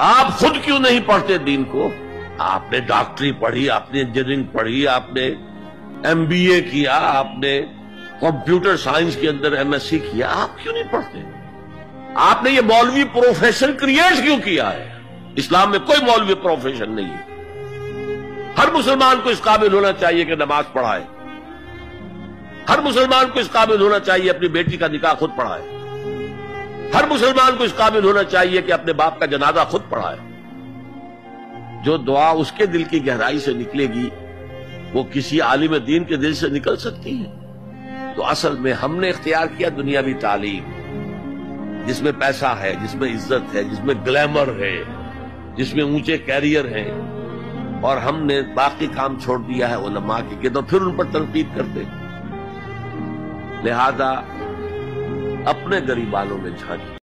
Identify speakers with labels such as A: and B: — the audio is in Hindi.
A: आप खुद क्यों नहीं पढ़ते दीन को? आपने डॉक्टरी पढ़ी, आपने इंजीनियरिंग पढ़ी, आपने एमबीए किया, आपने कंप्यूटर साइंस के अंदर एमएससी किया, आप क्यों नहीं पढ़ते? आपने ये मौलवी प्रोफेशन क्रिएट क्यों किया है? इस्लाम में कोई मौलवी प्रोफेशन नहीं है। हर मुसलमान को इस काबिल होना चाहिए कि नमाज़ पढ़ाए। हर मुसलमान को इस काबिल होना चाहिए अपनी बेटी का निकाह खुद पढ़ाए। हर मुसलमान को इस काबिल होना चाहिए कि अपने बाप का जनाजा खुद पढ़ाए। जो दुआ उसके दिल की गहराई से निकलेगी, वो किसी आलिम दीन के दिल से निकल सकती है। तो असल में हमने इख्तियार किया दुनियावी तालीम, जिसमें पैसा है, जिसमें इज़्ज़त है, जिसमें ग्लैमर है, जिसमें ऊँचे कैरियर हैं, और हमने बाकी काम छोड़ दिया है उलमा के तो फिर उन पर तनकीद करते। लिहाजा अपने गरीबानों में झांकी।